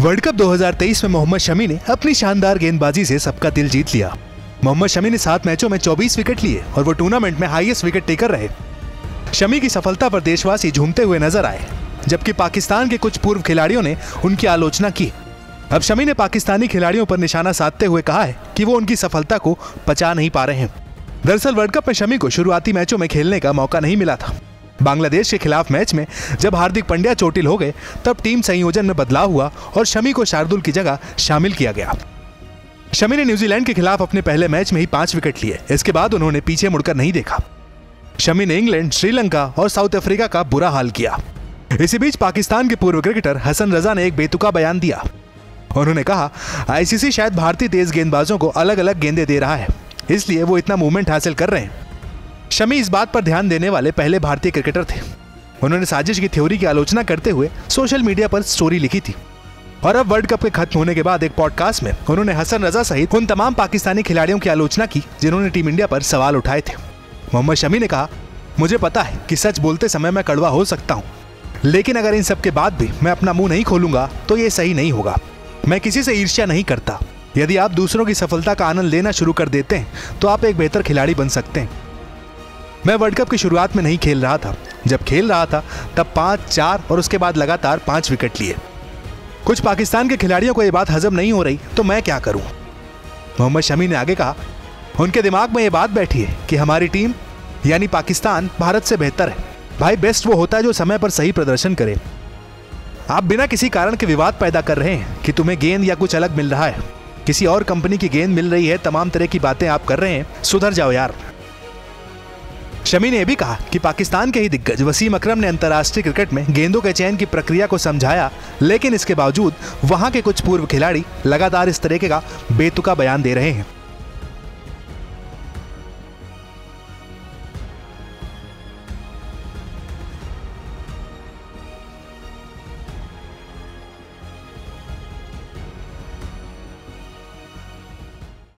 World cup 2023 में मोहम्मद शमी ने अपनी शानदार गेंदबाजी से सबका दिल जीत लिया। मोहम्मद शमी ने सात मैचों में 24 विकेट लिए और वो टूर्नामेंट में हाईएस्ट विकेट टेकर रहे। शमी की सफलता पर देशवासी झूमते हुए नज़र आए, जबकि पाकिस्तान के कुछ पूर्व खिलाड़ियों ने उनकी आलोचना की। अब शमी ने पाकिस्तानी खिलाड़ियों पर निशाना साधते हुए कहा है कि वो उनकी सफलता को पचा नहीं पा रहे हैं। दरअसल वर्ल्ड कप में शमी को शुरुआती मैचों में खेलने का मौका नहीं मिला था। बांग्लादेश के खिलाफ मैच में जब हार्दिक पंड्या चोटिल हो गए, तब टीम संयोजन में बदलाव हुआ और शमी को शार्दुल की जगह शामिल किया गया। शमी ने न्यूजीलैंड के खिलाफ अपने पहले मैच में ही पाँच विकेट लिए। इसके बाद उन्होंने पीछे मुड़कर नहीं देखा। शमी ने इंग्लैंड, श्रीलंका और साउथ अफ्रीका का बुरा हाल किया। इसी बीच पाकिस्तान के पूर्व क्रिकेटर हसन रजा ने एक बेतुका बयान दिया। उन्होंने कहा, आईसीसी शायद भारतीय तेज गेंदबाजों को अलग अलग गेंदे दे रहा है, इसलिए वो इतना मूवमेंट हासिल कर रहे हैं। शमी इस बात पर ध्यान देने वाले पहले भारतीय क्रिकेटर थे। उन्होंने साजिश की थ्योरी की आलोचना करते हुए सोशल मीडिया पर स्टोरी लिखी थी। और अब वर्ल्ड कप के खत्म होने के बाद एक पॉडकास्ट में उन्होंने हसन रजा सहित उन तमाम पाकिस्तानी खिलाड़ियों की आलोचना की, जिन्होंने टीम इंडिया पर सवाल उठाए थे। मोहम्मद शमी ने कहा, मुझे पता है कि सच बोलते समय मैं कड़वा हो सकता हूँ, लेकिन अगर इन सब के बाद भी मैं अपना मुँह नहीं खोलूँगा तो ये सही नहीं होगा। मैं किसी से ईर्ष्या नहीं करता। यदि आप दूसरों की सफलता का आनंद लेना शुरू कर देते हैं तो आप एक बेहतर खिलाड़ी बन सकते हैं। मैं वर्ल्ड कप की शुरुआत में नहीं खेल रहा था। जब खेल रहा था, तब पाँच, चार और उसके बाद लगातार पाँच विकेट लिए। कुछ पाकिस्तान के खिलाड़ियों को ये बात हजम नहीं हो रही तो मैं क्या करूँ? मोहम्मद शमी ने आगे कहा, उनके दिमाग में ये बात बैठी है कि हमारी टीम, यानी पाकिस्तान, भारत से बेहतर है। भाई, बेस्ट वो होता है जो समय पर सही प्रदर्शन करे। आप बिना किसी कारण के विवाद पैदा कर रहे हैं कि तुम्हें गेंद या कुछ अलग मिल रहा है। किसी और कंपनी की गेंद मिल रही है, तमाम तरह की बातें आप कर रहे हैं। सुधर जाओ यार। शमी ने यह भी कहा कि पाकिस्तान के ही दिग्गज वसीम अकरम ने अंतर्राष्ट्रीय क्रिकेट में गेंदों के चयन की प्रक्रिया को समझाया, लेकिन इसके बावजूद वहाँ के कुछ पूर्व खिलाड़ी लगातार इस तरीके का बेतुका बयान दे रहे हैं।